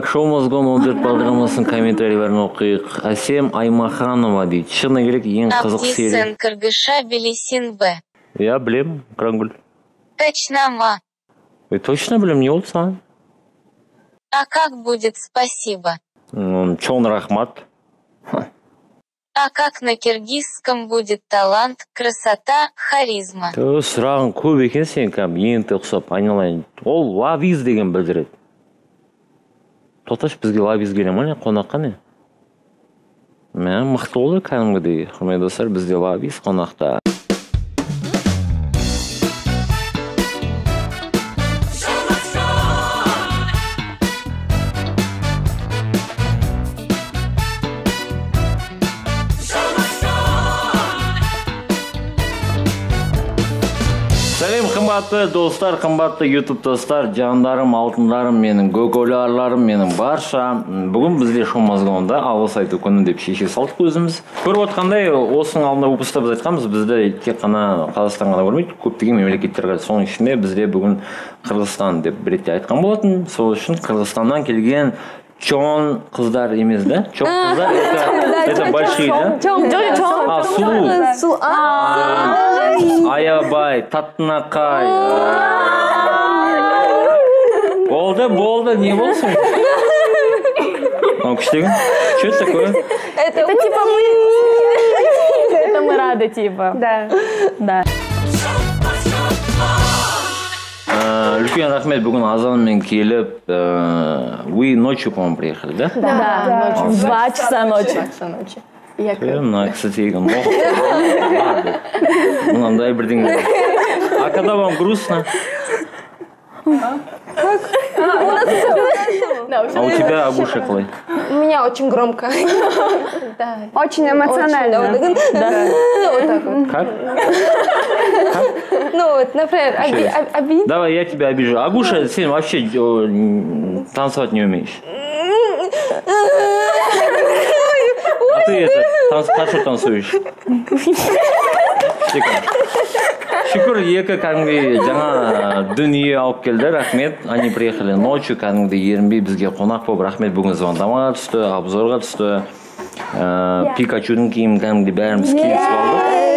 шоу мозгон он төрт бағдарламасының комментарийлерін оқиық. Әсем аймаханова дейді. Шыны керек ең қызық серия. Кыргыша Белесин Б. иә білемін крангүл Точно ма. Ой, точно білемін не болды саған? А как будет? Спасибо? Чоң рахмат. А как на киргизском будет талант, красота, харизма? Сұрағың көп екен сен кәдімгі ент ұқсап айналайын. Ол лавиз деген білдіреді. Тоқташы бізге лавиз келе ма не қонаққа не мә мықты болды кәдімгідей құрметті достар бізде лавиз қонақта қымбатты достар қымбатты ютуб достар жандарым алтындарым менің гөгөларларым менің барша. Бүгін бізде шоу мазгонда алғыс айту күні деп шеше салдық өзіміз. Көріп отқандай осының алдында выпуста біз айтқанбыз. Бізді тек қана қазақстан ғана көрмейді көптеген мемлекеттер соның ішінде бізде бүгін қырғызстан деп бір айтқан болатын. Сол үшін қырғызстаннан келген чон қыздар емес да? Чон қыздар это, большие да? А сұлу аябай таттынақай болды болды не болсын. Мынау күштеген что это такое? Это типа мы. Это мы рады, типа. Да. Да. Э, үлкен рахмет бүгін азанмен келіп э, вы ночью по моему приехали да Да, ночью. В Два часа ночи. Е, мына кісі тегін мынандай бірдеңе а когда вам грустно а у тебя агуша қалай У меня очень громко. Очень эмоционально. Вот так вот. как Ну вот, например, оби- Еще раз. об- обид. давай я тебя обижу агуша сен вообще э, м, танцевать не умеешь а ты это танц хорошо танцуешь шүкір шүкір екі кәдімгідей жаңа дүние алып келді рахмет они приехали ночью кәдімгідей ерінбей бізге қонақ болып рахмет бүгін звондамаға түсті обзорға түсті ә, пикачудың киімін кәдімгідей бәріміз келісіп алдық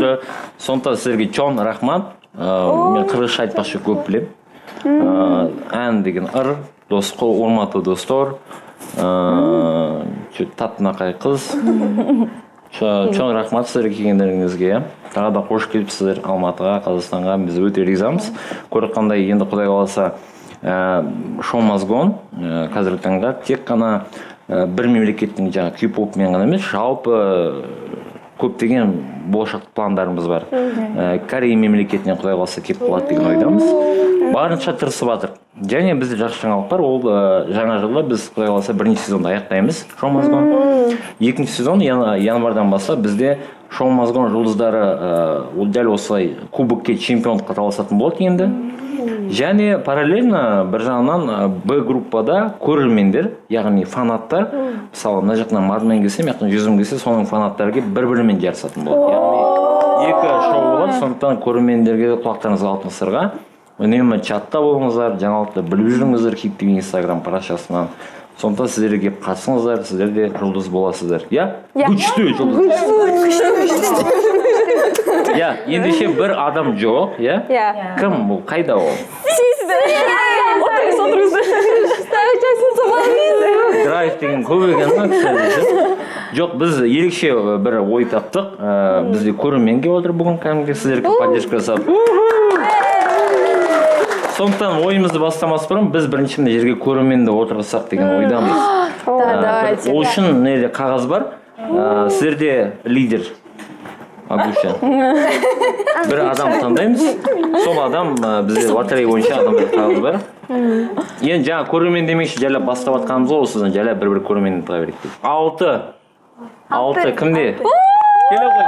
күшті сондықтан сіздерге чон рахмат ә, мен қырғызша айтпақшы көп білемін ә, ән деген ыр дос қол урматтуу достор чө- таттынақай қыз. Чо- чоң рахмат сіздерге келгендеріңізге тағы да қош келіпсіздер. Алматыға қазақстанға біз өте ризамыз. Көріп қандай енді құдай қаласа ә, шоу мазгон ә, қазіргі таңда тек қана ә, бір мемлекеттің жаңағы кей попымен ғана емес жалпы көптеген болашақ пландарымыз бар. Ә, корея мемлекетінен құдай қаласа келіп қалады деген ойдамыз. Барынша тырысып жатыр. Және бізде жақсы жаңалық бар. Ол ә, жаңа жылда біз құдай қаласа бірінші сезонды аяқтаймыз. Шоу мазгон. Екінші сезон ян- январдан бастап бізде шоу мазгон жұлдыздары ә, ол дәл осылай кубокке чемпиондыққа таласатын болады енді. Және параллельно бір жағынан б группада көрермендер яғни фанаттар мысалы мына жақтан мардыман келсе мына жақтан жүзім келсе соның фанаттары келіп бір бірімен жарысатын болады. Яғни екі шоу болады сондықтан көрермендерге құлақтарыңызға алтын сырға үнемі чатта болыңыздар жаңалықты біліп жүріңіздер хит тв инстаграм парақшасынан. Сондықтан сіздер де келіп қатысыңыздар сіздер де жұлдыз боласыздар. Иә күшті жұлдыз. Иә ендеше бір адам жоқ иә Я. кім бұл қайда ол Отырыңыз, отырыңыз. драйв деген көп екен кісілерде. жоқ біз ерекше бір ой таптық ә, бізде көрермен келіп отыр бүгін кәдімгідей сіздерге поддержка жасап сондықтан ойымызды бастамас бұрын біз бірінші мына жерге көрерменді отырғызсақ деген ойдамыз ол үшін мына жерде қағаз бар ә, сіздерде лидер агуша бір адам таңдаймыз. Сол адам ә, бізде лотерея бойынша адамдар қағаз бар енді жаңа көрермен демекші жайлап бастап жатқанымыз ғой осыдан жайлап бір бір көрермен таба берейік деп алты. Алты кімде? Келе ғой.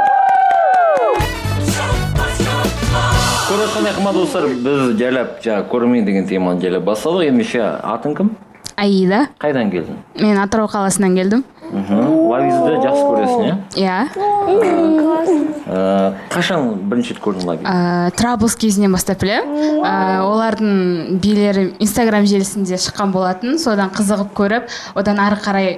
Көріп жатқандай қымбатты достар біз жайлап жаңа көрермен деген теманы жайлап бастадық. Ендеше атың кім? Аида. Қайдан келдің? Мен атырау қаласынан келдім. Лавизді жақсы көресің иә иә Э, қашан бірінші рет көрдің лавиз ә, траблс кезінен бастап білемін ә, олардың билері инстаграм желісінде шыққан болатын содан қызығып көріп одан ары қарай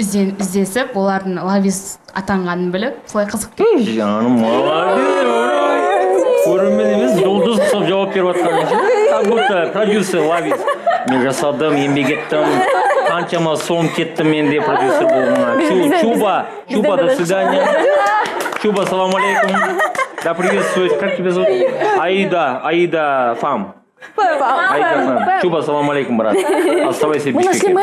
ізден, іздесіп олардың лавиз атанғанын біліп солай қызық жаным молодец көрермен емес жұлдыз ұқсап жауап беріп жатқан как будто продюсер лавиз мен жасадым еңбек еттім. Қаншама сом кетті менде продюсер болуыма Чу- чуба чуба до свидания. Чуба салам алейкум. Да приветствует как тебя зовут? Аида аида фам. Чуба салам алейкум брат. Оставайся в бишкеке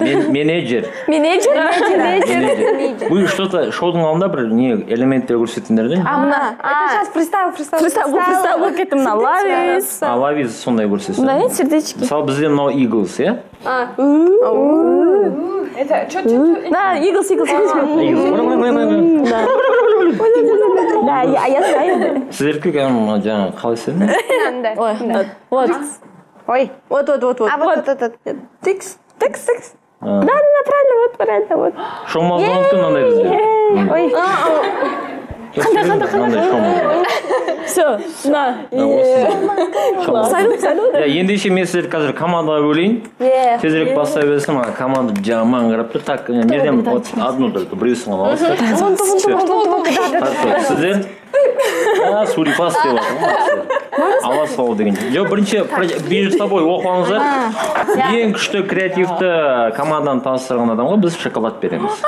Мен- менеджер. Менеджер? менеджер. Вы что то шоудың алдында бір не элементтер көрсеттіңдер да А мына это сейчас фристайл фристайл Фристайл бұл фристайл болып кетті мына лавис. А лавиз сондай көрсетесің мына не сердечки мысалы бізде мынау иглс иә? Это чуть-чуть. да иглс иглс Eagles. да. Я знаю. Сіздердікі кәдімгі жаңағы қалай істедің ой вот. Ой. Вот, вот, вот, вот. А вот этот. Тикс, тикс, тикс. А, да да правильно вот правильно вот шоумалдоновтың мынандай бізде Ой. қандай қандай шоумал все на Да, осы шоумал. салют салют иә ендеше мен сіздерді қазір командаға бөлейін тезірек бастай берсем ана команда жаман қарап тұр так мына вот одну только біреусін ғана аласыздар сіздер а сурифас деп жатыр. Ала салу деген. Жоқ бірінші между собой оқып алыңыздар ең күшті креативті команданы таныстырған адамға біз шоколад береміз.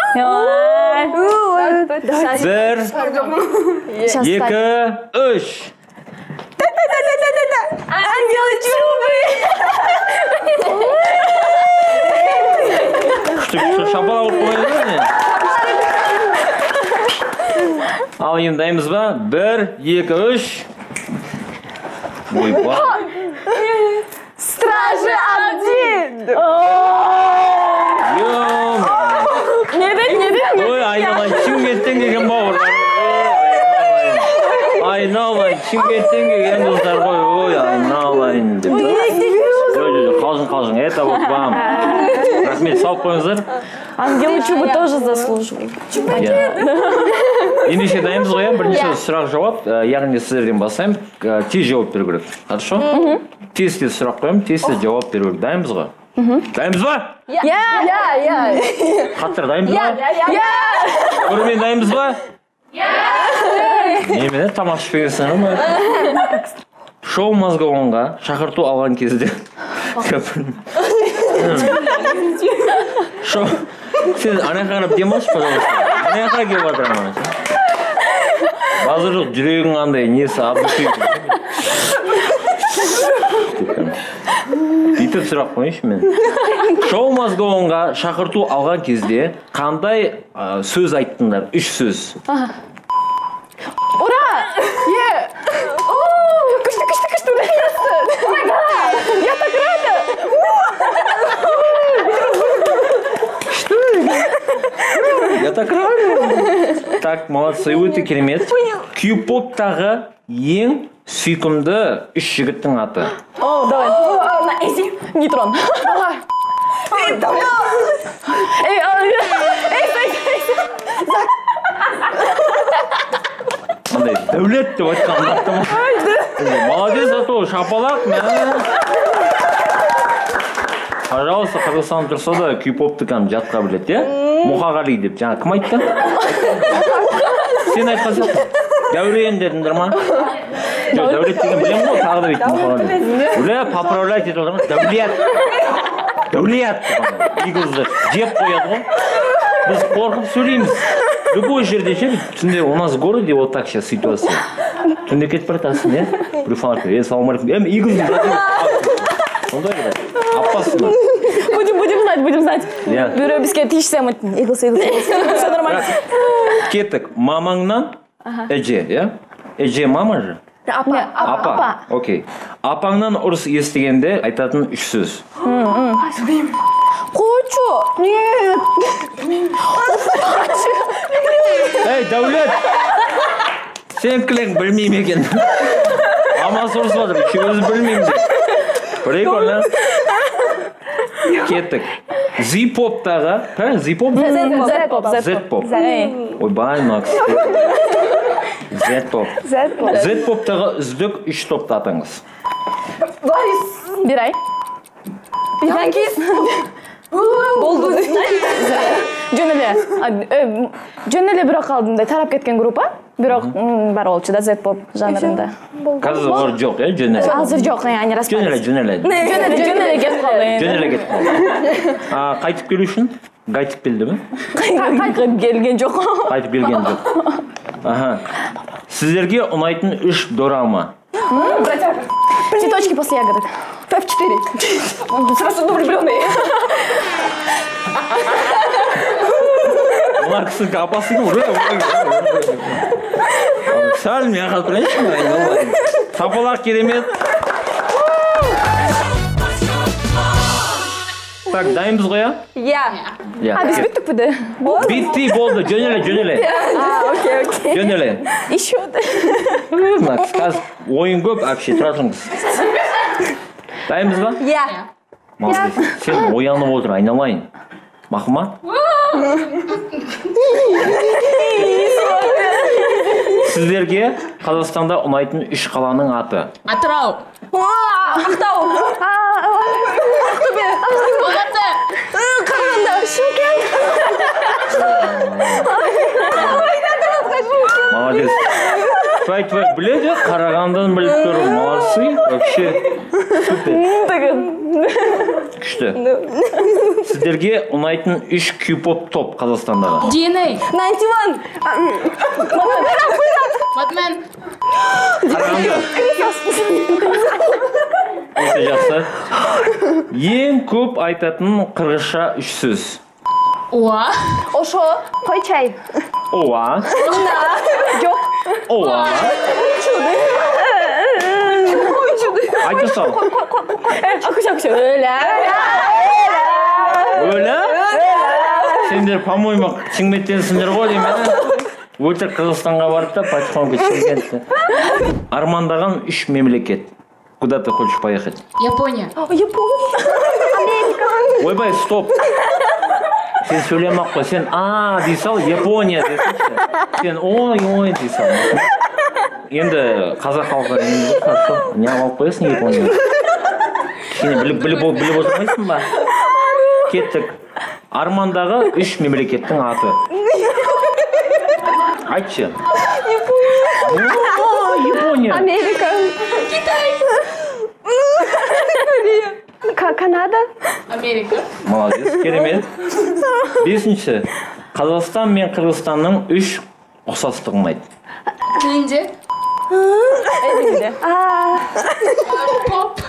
Бір екі үш. Күшті күшті. Не ал енді дайынбыз ба? Бір екі үш. Ойбай Стражи один. Не деді не деді ой айналайын шымкенттен келген бауырлар Ой, айналайын шымкенттен келген достар ғой ой айналайын деп жоқ жоқ қалжың қалжың это вот вам. рахмет салып қойыңыздар ангелы чубы тоже заслуживают. Иә ендеше дайынбыз ғой иә бірінші сұрақ жауап. Ә, яғни сіздерден бастаймын Ә, тез жауап беру керек. Хорошо? Тез тез сұрақ қоямын тез тез жауап беру керек. Дайынбыз ғой? Дайынбыз ба? Я, я. хаттар дайынбыз ба? көрермен дайынбыз ба? Немене тамақ ішпегенсің ғой шоу мозговонға шақырту алған кезде. Шоу сен ана жаққа қарап демалшы пожалуйста ана жаққа келіп жатыр ана базар жоқ жүрегің қандай несі бүйтіп сұрақ қояйыншы мен шоу мозговонға шақырту алған кезде қандай сөз айттыңдар үш сөз Я так рад. Так, молодцы, өте керемет. Кюпоптағы ең сүйкімді үш жігіттің аты. о давай нейтрон. Андай дәулет деп айтқан? Молодец, зато шапалақ. Пожалуйста, Қырғызстан тұрса да кюпопты кәдімгі жатқа біледі, иә? Мұқағали деп, жаңа кім айтты? Сен айтқан сияқтысың. Дәурен дедіңдер ма? Жоқ, дәулет деген білемін ғой, тағы да бүйтіп мұқағали. Бля, поправлять етіп отырмын. Дәулет. Дәулет. Иглзды жеп қояды ғой. Біз қорқып сөйлейміз. Любой жерде ше, түнде у нас в городе вот так сейчас ситуация. Түнде кетіп бара жатасың, иә? Біреу фонарь е салам алейкум. Эми иглзды сондай опасно. будем будем знать будем знать біреу бізге тиішсем иглс иглс иглс все нормально Кеттік. Мамаңнан әже, иә? Әже мама же? апа Апа. Окей. Апаңнан ұрыс естігенде айтатын үш сөз. қойшы нет Ей, Дәулет! Сен кілең білмеймін екен. Амасы ұрысып жатыр, үшеуміз білмейміз. Прикольно. Кеттік. зипоптағы правильно зипоп Z-pop, Z-pop. Z-pop. Эй. ойбай мына кісі Z-pop Z-pop. Z-поптағы үздік үш топты атаңыз Бирай. Янкис. Болды. Жөн эле э, жөн эле бирок алдындай тарап кеткен группа бирок бар болчу да Z-pop жанрында. қазір олар жоқ иә жөн эле Азыр жок, э, они жөн эле распались. жөн эле Жөн эле, жөн эле кетип калды. жөн эле а қайтып келу үшін қайтып келді ме Кайтып келген жок. қайтып келген жоқ аха сіздерге ұнайтын үш дорама Цветочки после ягодок. F4. Сразу влюбленный. Мына кісінікі апасы ғой сәл мен қалып тұрайыншы шапалақ керемет так дайынбыз ғой иә Я. иә А, биз бүттүкпү де? битти болды жөн эле жөн эле А, окей, окей. жөн эле Еще мына қазір ойын көп вообще тұра тұрыңыз дайынбыз ба Я. молодец сен оянып отыр айналайын мақұл сіздерге қазақстанда ұнайтын үш қаланың аты атырау Ақтау. алматы молодец твой твой біледі қарағандыны біліп тұр молодцы вообще супер. Күшті. Сіздерге ұнайтын үш кюпоп топ қазақстандағы. Dna 91. батмен қарағанды. Өте жақсы. Ең көп айтатын қырғызша үш сөз. Уа. Ошо. Қой чай. Оа оа айта сал Акуш акуш. Өлә. өлі сендер по моему шымкенттенсіңдер ғой деймін өтірік қырғызстанға барды да потихоньку шымкентті армандаған үш мемлекет куда ты хочешь поехать япония ойбай стоп сен сөйлемей ақ қой сен а дей сал япония десеңші сен ой ой дей сал енді қазақ халқы неғып алып қоясың япония. Кішкене біліп біліп біліп отырмайсың ба кеттік. Армандағы үш мемлекеттің аты. Айтшы. О, япония. Америка. Ка- Канада. америка молодец керемет бесінші қазақстан мен қырғызстанның үш ұқсастығы ұнайды тілінде поп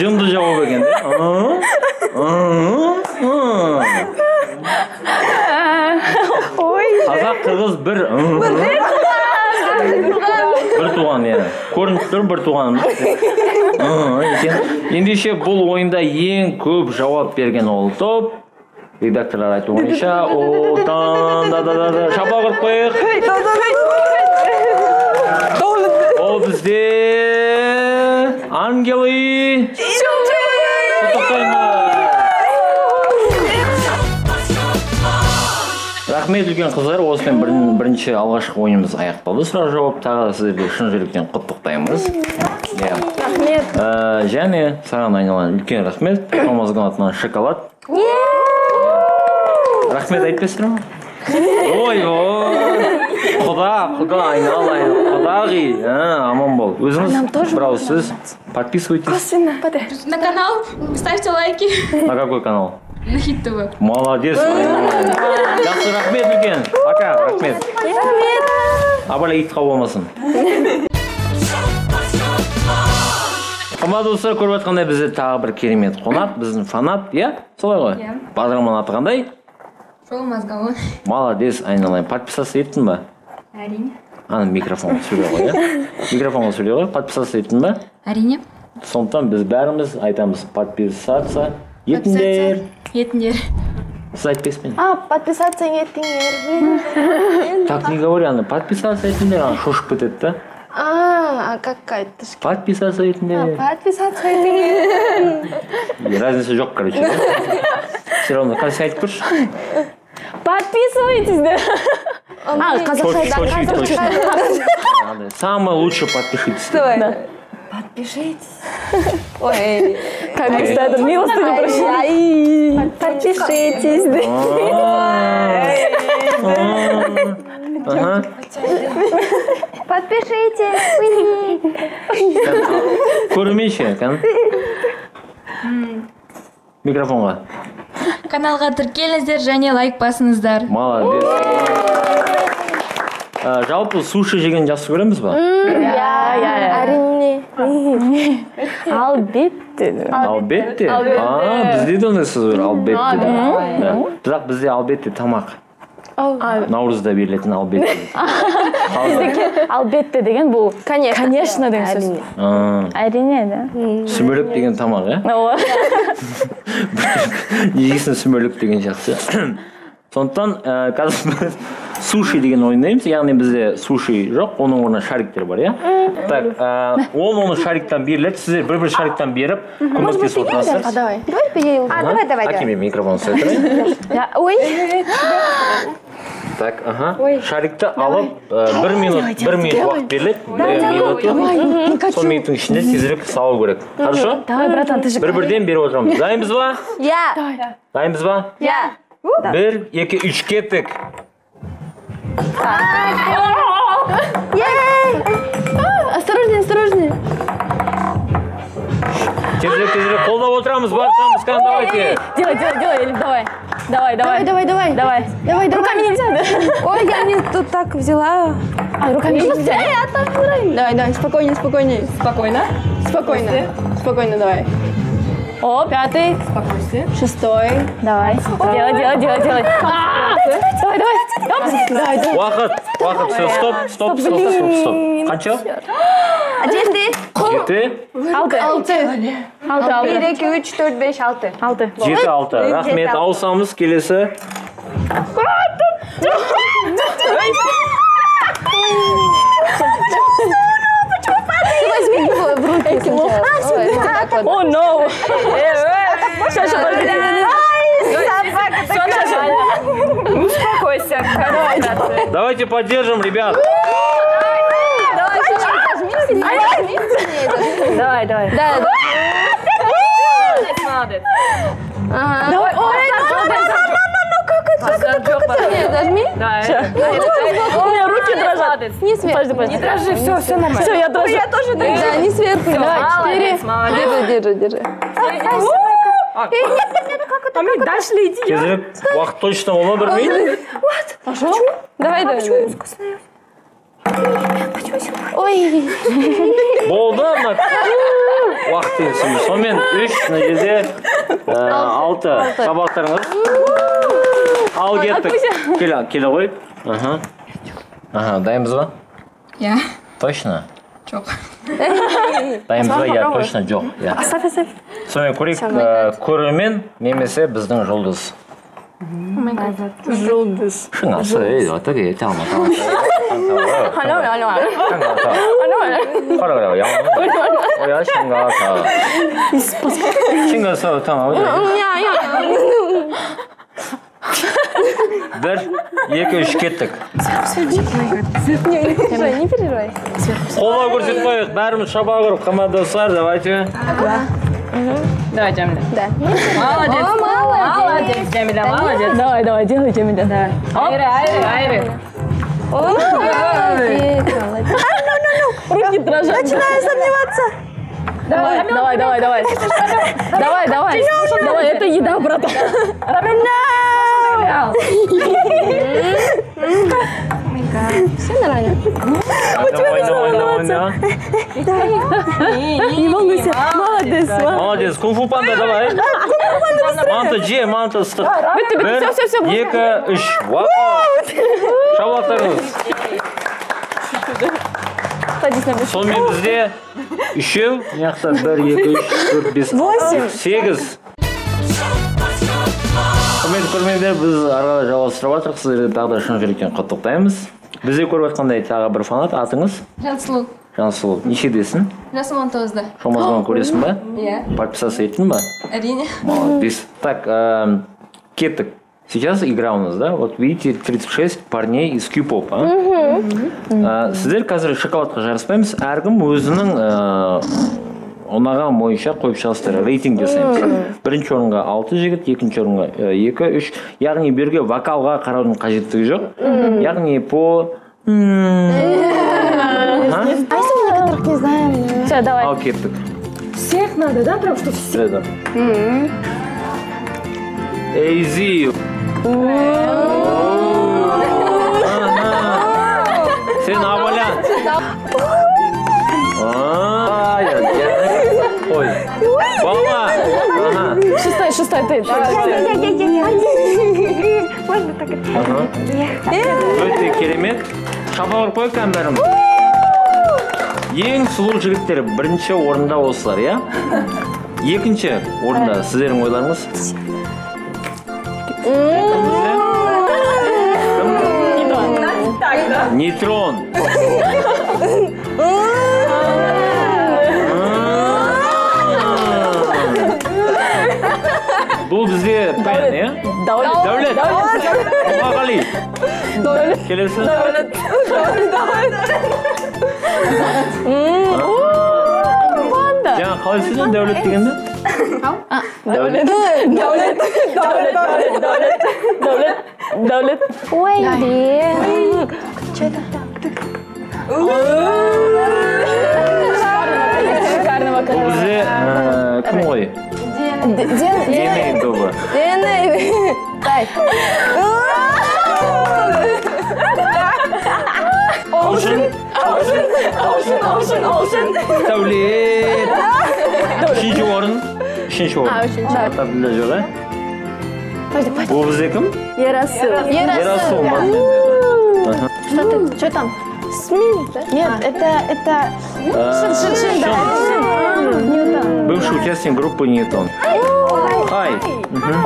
жынды жауап екен? Қазақ қырғыз бір бір туған. Иә. Көрініп тұр бір туған. Ы, екен. Ендеше бұл ойында ең көп жауап берген ол топ. Редакторлар айту бойынша отан да да да да шапалақ ұрып қояйық. Ол бізде ангелы рахмет үлкен қыздар. Осымен бірін- бірінші алғашқы ойынымыз аяқталды сұрақ жауап тағы да сіздерді шын жүректен құттықтаймыз. Иә. Рахмет. Ә, және саған айналайын үлкен рахмет. Томазган атынан шоколад. Рахмет айтпайсыздар ма? Ой ой. Құда құда айналайын. Құдағи. Ә, аман бол. Өзіңіз бір ауыз сөз подписывайтесь. На канал ставьте лайки. На какой канал? На хит тв молодец жақсы рахмет үлкен. Пока рахмет. Абайлай ит қауіп болмасын қымбатты достар көріп жатқандай бізде тағы бір керемет қонақ. Біздің фанат иә? Солай ғой? Иә. бағдарламаның аты қандай шоу мозговой молодец айналайын. Подписаться еттің ба? Әрине. Ана микрофонға сөйлей ғой иә? Микрофонға сөйлей ғой подписаться еттің ба? Әрине. Сондықтан біз бәріміз айтамыз подписаться. Етіңдер етіңдер сіз айтпайсыз мен а подписаться етіңер так не говори ана подписаться етіңдер ана шошып кетеді да а как айтыш подписаться етіңдер подписаться етіңер разница жоқ короче все равно қазір сен айтып көрші подписывайтесь деп а қазақша самое лучшее подпишитесь Давай. Ой. Как бы это милостыню. Подпишитесь. Подпишитесь. көрмейші микрофонға каналға тіркеліңіздер және лайк басыңыздар. Молодец. Ә, жалпы суши жеген жақсы көреміз ба? Иә иә әрине. албетте. Албетте? А бізде де ондай сөз бар албетте. Да. бірақ бізде албетте тамақ. Наурызда берілетін албетте. Албетте. деген бұл Конечно. конечно деген сөз. Әрине. Да. Сүмелек деген тамақ иә? Ооба. жейсің сүмелек деген сияқты. Сондықтан ә, қазір біз суши деген ойнаймыз яғни бізде суши жоқ оның орнына шариктер бар иә? Так ә, ол оны шариктан беріледі. Сіздер бір бір шариктан беріп көмектесіп отырасыздар давай. Давай. А, давай, давай, әкеме микрофон ұстай тұрайын Я- ой. Так ага. Шарикті алып ә, бір минут бір минут уақыт беріледі. Сол минуттың ішінде тезірек салу керек. Хорошо? Давай братан ты же бір бірден беріп отырамыз. Дайынбыз ба? Я. дайынбыз ба? Я. бір екі үш кеттік осторожнее осторожнее тезірек тезірек қолдап отырамыз баршамыз кән давайте делай делай делай Эльф, давай давай давай Давай, давай. давай давай руками нельзя да? Ой, я не тут так взяла. а руками нельзя Давай, давай, спокойнее, спокойнее. Спокойно? Спокойно. Спокойно, давай. О пятый. Шестой. давай. Делай делай делай делай. Давай давай Оп. давай давай. Уақыт уақыт все стоп стоп стоп стоп стоп қанша А жеті. жеті алты. Алты. Алты алты. Bir, iki, üç, dört, beş, altı. алты. Жеті алты рахмет алты. ауысамыз келесі его в руки сначала. Ой, вот так вот. о no сейчас сейчас подожди успокойся давайте. поддержим ребят. Давай давай Да, да. Ага. давай. Ой Нет, зажми. у меня руки дрожат. Не сверху. не дрожи все все нормально. все я дрожу я тоже Да, не сверху. Давай, четыре. Держи, держи, держи. тезірек уақыт точно бола бір минут Давай, давай. давай. Ой. болды мына. Уақыт сөз сонымен үш мына жерде ә, алты. Сабақтарыңыз? Ал кеттік келе келе ғой аха аха дайынбыз ба иә точно жоқ дайынбыз ба иә точно жоқ иә оставь оставь сонымен көрейік ә, көрермен немесе біздің жұлдыз жұлдыз шыңасы ей отак ете алмады қара қара оя шыңғата шыңғасы тамам бір екі үш кеттік Не переживай. қолдау көрсетіп қояйық бәріміз шаба құрып командастар давайте давай Джамиля Да. молодец О, молодец. Джамиля молодец давай давай делай Джамиля давай айры айры айры О, молодец, молодец. руки дрожат начинаю сомневаться Давай, давай, давай, давай. Давай, давай. Давай, это еда, братан. Все нормально. давай Не волнуйся. Молодец. молодец кунг фу панда давай манты же манты ыстық Бітті, бітті. бір Все, все, все. екі үш бюст. сонымен бізде үшеу мына жақта бір екі үш төрт бес сегіз құрметті көрермендер біз ары қарай жалғастырып жатырмық сіздерді тағы да шын жүректен құттықтаймыз. Бізде көріп жатқандай тағы бір фанат. Атыңыз? Жансұлу. Жансұлу. Нешедесің жасым он тоғызда. Шомазбан көресің ба? иә. Подписаться еттің ба? Әрине. Молодец. Так кеттік. Сейчас игра у нас да? Вот видите 36 парней из кюпоп а? Ә, сіздер қазір шоколадқа жарыспаймыз. Әркім өзінің ә, ұнаған бойынша қойып шығасыздар рейтинг жасаймыз бірінші орынға алты жігіт екінші орынға екі үш яғни бұл жерге вокалға қараудың қажеттігі жоқ яғни по а? не знаем. Все, давай. ал кеттік Всех надо, да? Прям что все. Эйзи. Шестой, шестой ты. Давай. Ага. Өте керемет. Шапалақ ұрып қойық бәріміз. Ең сұлу жігіттер бірінші орында осылар, иә? Екінші орында сіздердің ойларыңыз. Нейтрон. Бұл бізде пән, иә? Дәулет. Мұқағали. Келесі. жаңа қалай сөйледің дәулет дегенді дәулет Дәулет. Ой, блин. Шикарного бұл бізде ә, кім ғой демей тобы Алтын. дәулет үшінші орын. Үшінші орын. Табылда жоқ ә бұл бізде кім Ерасыл. ерасыл Аха. Что там? Нет, это, это... Э, Шын. Ньютон. бывший участник группы Ньютон хай Мгм.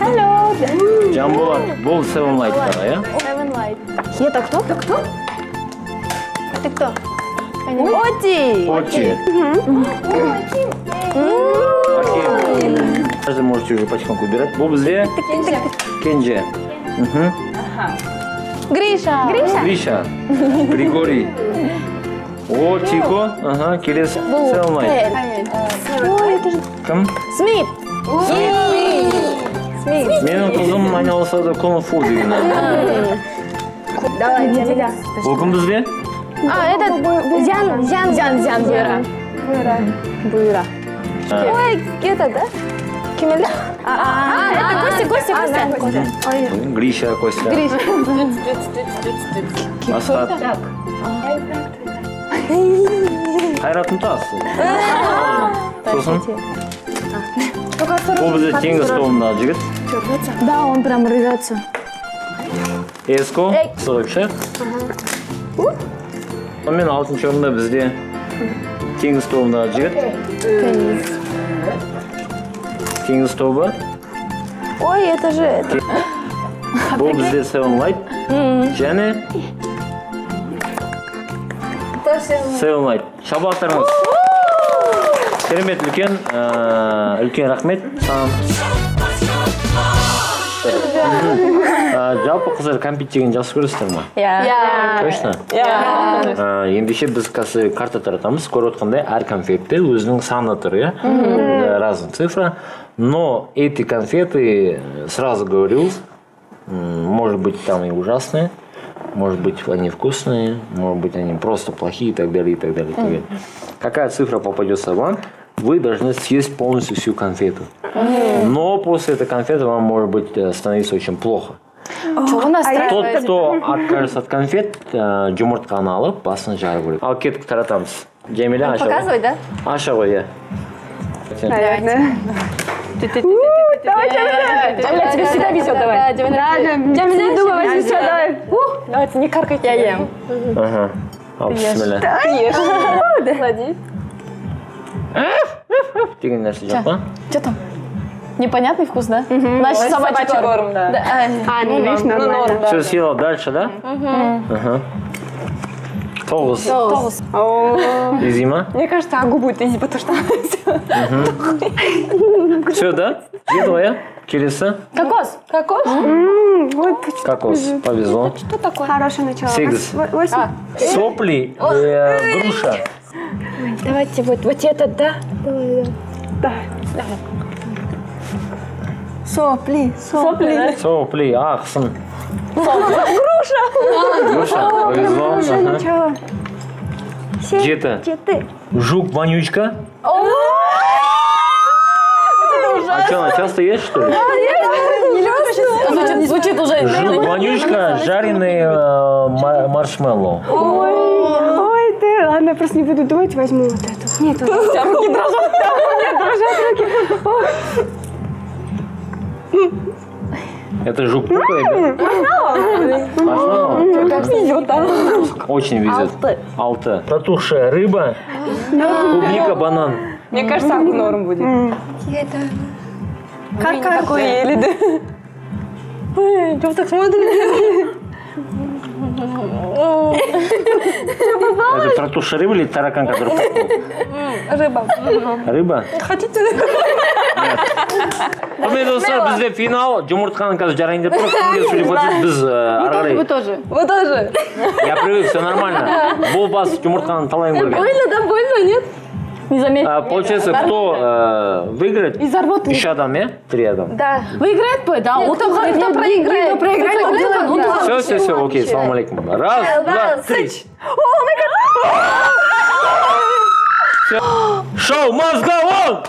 Hello. жанболат бұл севен лайттағы иә Seven Light. Это кто? Это кто? Ты кто? Оти. Очи. Окей. Даже можете уже потихоньку убирать. Бұл бізде Кенже. Мгм. Гриша. Гриша. Гриша. Григорий. О, Тико. Ага, келесі Селмай. Ой, это же... Кім? Смит. Менің қызым айналысады кунг-фу деген. Давай, тебя. Бұл кім бізде? А, это Зян, Зян, Зян, Зян, Буйра. Буйра. Буйра. А, Ой, это, да? А, это Костя, Костя, Костя. Ой, Гриша, Костя. Гриша. Асхат. Қайрат Нұртас. Сосын? Бұл бізде теңіз тобындағы жігіт. Да, он прям рвется. Эско, сұрыпшы. Сонымен алтыншы орында бізде теңіз тобындағы жігіт. Теңіз тобы. Ой, это же... это- Бұл бізде Light. Және Seven Light. Шабақтарыңыз. Керемет үлкен, ә, үлкен рахмет. Саған. Ә, Жалпы қыздар кәмпит жеген жақсы көресіздер ма? Точно? Ә, ендеше біз қазір карта таратамыз көріп отқандай әр конфетте өзінің саны тұр иә Э, разная цифра но эти конфеты э, сразу говорю м, может быть там и ужасные может быть они вкусные может быть они просто плохие и так далее и так далее, и так далее. какая цифра попадется вам Вы должны съесть полностью всю конфету. Но после этой конфеты вам может быть э, становиться очень плохо. Чего настраивает? тот кто откажется от конфет ә, жұмыртқаны алып басын жарып көреді ал кеттік таратамыз жәмила аша ғой. Показывай, да? аша ғой иә Наверное. Джамиля, тебя всегда везет, давай. Джамиля, не думай, возьми всё, давай. Давайте, не каркайте. Я ем. аха ал бисмилля деген нәрсе жоқ па Что там? Непонятный вкус, да? Значит, собачий корм. да. А, ну, видишь, нормально. все съела дальше да Ага. тоғыз О, изи ма Мне кажется, Агу будет изи, потому что все да жеді ғой иә келесі Кокос. Кокос? Ой, кокос повезло что такое? Хорошее начало. Сегіз. Вос- Восемь. сопли э, груша Давайте вот, вот это, да? Да. Сопли, сопли. сопли ақсын груша груша повезло Ага. Начало. жеті Четыре. жук вонючка а что, она часто ест, что ли? Звучит, звучит уже. Жук, вонючка, жареный э, ма- маршмеллоу. Ой, ладно, я просто не буду думать, возьму вот эту. Нет, вот эту. руки дрожат. Нет, дрожат руки. Это жук пукает? Маршмеллоу? Везет, да? Очень везет. Алты. Протухшая рыба, клубника, банан. Мне кажется, Агу норм будет. Как такое ели, да? Ой, Что вы так смотрите? Это протухшая рыба или таракан, который? Рыба. Рыба? Хотите? құрметті достар бізде финал жұмыртқаның қазір жарайын деп тұр кімге сөйлеп біз ары қарай тоже. Вы тоже. я привык все нормально бұл бас жұмыртқаны талайын көрген да, больно, нет? Не заметил. А, получается кто э, выиграет Из работы. еще адам иә три адам Да. Выиграет бы, да. Вот кто проиграет? Кто проиграет? Кто он проиграет? должен- все все все окей салам алейкум раз два три Всё. шоу мозговон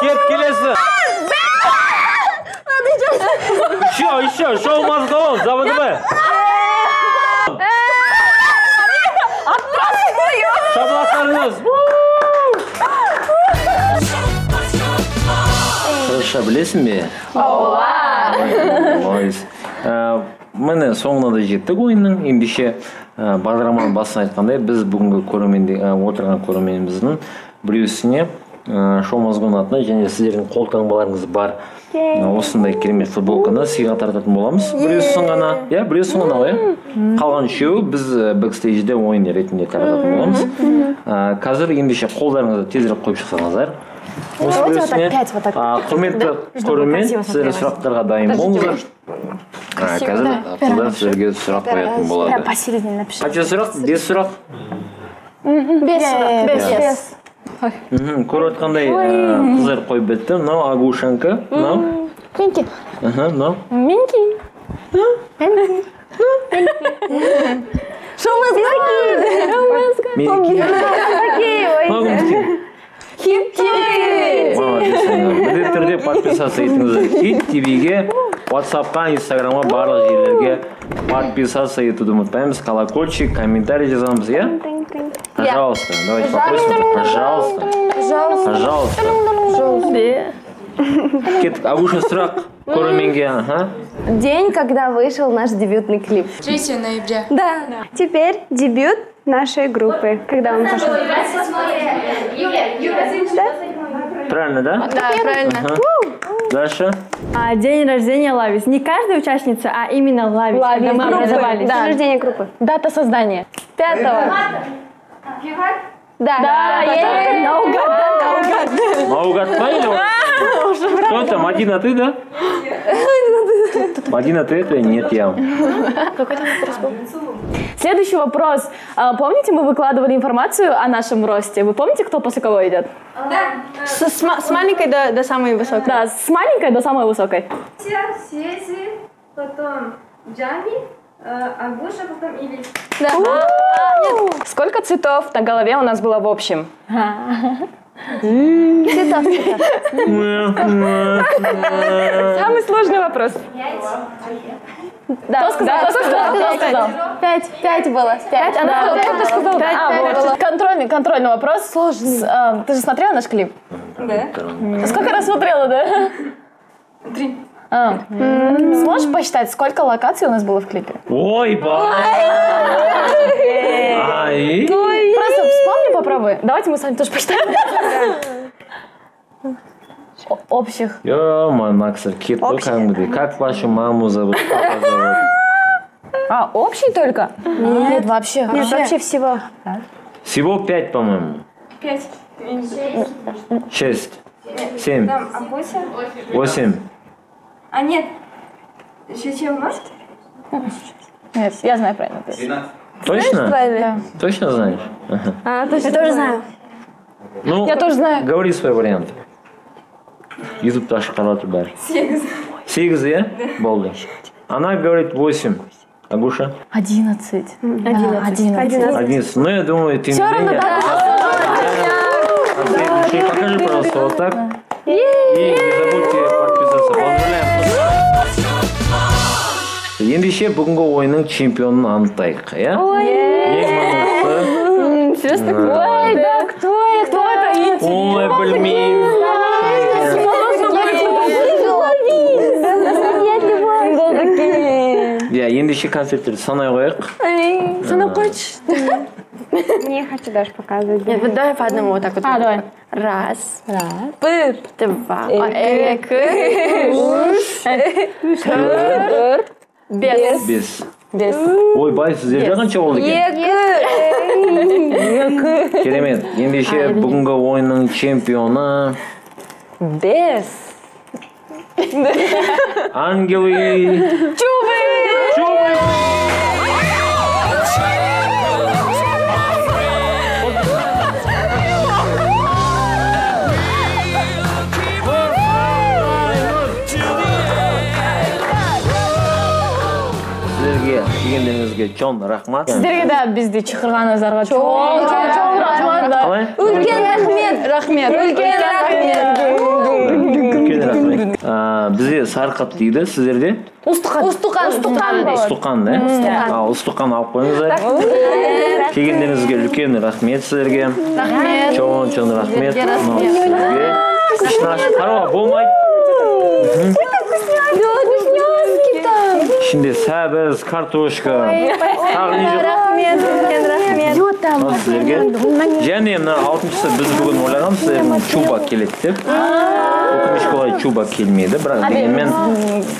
кет келесі еще еще шоу мозговон за ВДВ шапалақтарыңыз хорошо білесің бе молодец Ә, міне соңына да жеттік ойынның. Ендеше ә, бағдарламаның басында айтқандай біз бүгінгі көрерменде ә, отырған көрерменіміздің біреусіне шоу мозгон атына және сіздердің қолтаңбаларыңыз бар. Ә, осындай керемет футболканы сыйға тартатын боламыз. Біреусін ғана. Иә біреусін ғана ғой иә. Қалған үшеуі біз ә, бэкстейджде ойын ретінде тарататын боламыз. Ә, қазір ендеше қолдарыңызды тезірек қойып шықсаңыздар. Осы біреусіне құрметті көрермен сіздер сұрақтарға дайын болыңыздар. А, қазір қыздар сіздерге сұрақ қоятын болады. Посередине напиши. қанша сұрақ бес сұрақ Без суда. Көріп отқандай ә, қыздар қойып бітті мынау агушенко мынау? Минки. Мынау? Минки. міндетті түрде подписаться етіңіздер хит tvге whatsappқа инстаграмға барлық жерлерге подписаться етуді ұмытпаймыз. Колокольчик комментарий жазамыз иә? Пожалуйста давайте попросим пожалуйста пожалуйста кеттік агуша сұрақ көрерменге аха День, когда вышел наш дебютный клип. 3 ноября. Да. Теперь дебют нашей группы. Когда он пошел? правильно да Да, правильно. Ага. дальше А, день рождения Лавис. Не каждая участница, а именно Лавис. когда мы образовались. Да. Рождение группы. Дата создания. Пятого. Да. Да, е-е-е. наугад па или кто это мадина ты да мадина ты это нет я Следующий вопрос. А, Помните, мы выкладывали информацию о нашем росте? Вы помните, кто после кого идет? С, с ма- с маленькой до, до самой высокой. Да, с маленькой до самой высокой. Свези, потом Джами, Агуша, потом Или. Сколько цветов на голове у нас было в общем? Самый сложный вопрос. Да, Кто сказал? Кто сказал? Кто сказал? Пять. Пять было. Пять. Она Да, кто-то сказал, да. А, вот. Контрольный, контрольный вопрос. Сложный. Ты же смотрела наш клип? Да. Сколько раз смотрела, да? Три. А. Сможешь посчитать, сколько локаций у нас было в клипе? ойбай ай Просто вспомни, попробуй. Давайте мы с вами тоже посчитаем. О- Общих. ё-моё мына кісі кетті ғой кәдімгідей как вашу маму зовут папа зовут А, общий только? Нет, вообще. Нет, вообще всего. всего пять по моему Пять. шесть семь Там, а восемь? восемь А нет. Еще чем у нас? Нет, я знаю правильно. точно Правильно. точно знаешь Ага. А, точно. Я тоже знаю. ну Я тоже знаю. говори свой вариант ашып қарап отыр бәрі сегіз иә болды она говорит восемь агуша Одиннадцать. Да, Одиннадцать. одиннадцать ну я думаю ты Все равно покажи пожалуйста вот так и не забудьте ендеше бүгінгі ойынның чемпионын анықтайық иә ең маңыздысы Ой, да кто это? Кто это? ой білмеймін ендеше концерттерді санай қояйық Санап қойшы. Не хочу даже показывать. Нет, давай по одному вот так вот. А, давай. Раз. Раз. Два. Эк. Бес. бес Бес. ойбай сіздерде қанша болды екен керемет ендеше бүгінгі ойынның чемпионы Бес. ангелы сіздерге келгендеріңізге чон рахмат Сіздерге де бізді шақырғаныңыздарға чоң чоң чоң рахмат. қалай Үлкен рахмет. Рахмет. Үлкен рахмет. бізде сарқыт дейді сіздерде. Устуқан. Устуқан болады. ұстұқан да ал ұстұқан алып қойыңыздар келгендеріңізге үлкен рахмет сіздерге Рахмет. чоң чоң рахмет сіздерге ішін ашып қарауға болмайды ішінде сәбіз картошка Рахмет. Үлкен рахмет. сіздерге және мына алтыншысы біз бүгін ойлағанбыз сіздердің чуба келеді деп өкінішке орай чуба келмеді бірақ дегенмен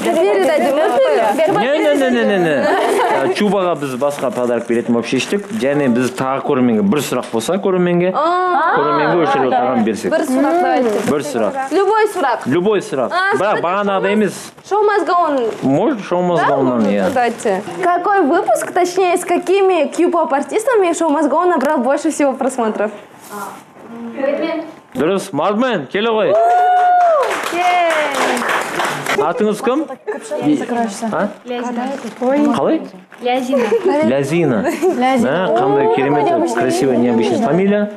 Передадим. не не не не не не Ә, чубаға біз басқа подарок беретін болып шештік және біз тағы көрерменге бір сұрақ болса көрерменге көрерменге осы жерге отырған берсек Бір сұрақ давайте. бір сұрақ Любой сұрақ. любой сұрақ бірақ бағанағыдай емес Шоу мозгон. может шоу мозгоннан иә Давайте. Какой выпуск, точнее, с какими кью-поп артистами шоу мозгон набрал больше всего просмотров? Дұрыс. Мадмен келе ғой атыңыз кім? Қалай? Лязина. Лязина. Қандай керемет красивая необычная. фамилия?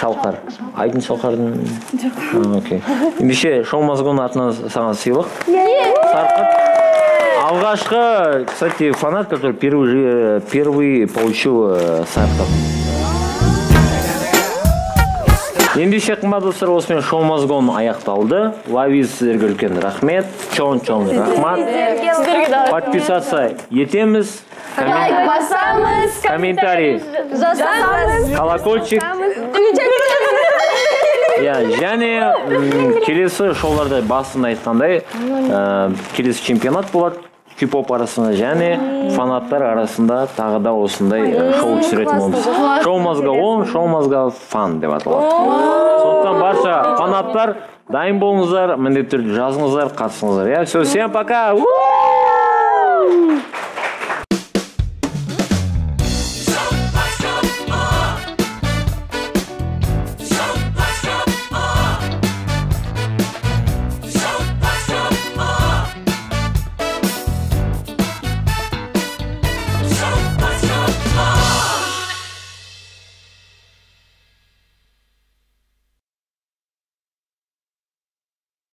Шалқар. Айдын шалқардың. Окей. Ендеше шоу мозгон атынан саған сыйлық. Сарқыт. Алғашқы кстати фанат который первый же- первый получил э, сарқыт. Ендеше қымбатты достар осымен шоу мозгон аяқталды. Лавиз сіздерге үлкен рахмет. Чоң чоң рахмат. подписаться етеміз. Коммен- Басамыз. комментарий. Жасамыз. колокольчик. Иә және келесі шоуларда басында айтқандай ә, келесі чемпионат болады. Кипоп арасында және фанаттар арасында тағы да осындай шоу түсіретін боламыз шоу мозга он шоу мозга фан деп аталады. Сондықтан барша фанаттар дайын болыңыздар міндетті түрде жазыңыздар қатысыңыздар. Иә все всем пока!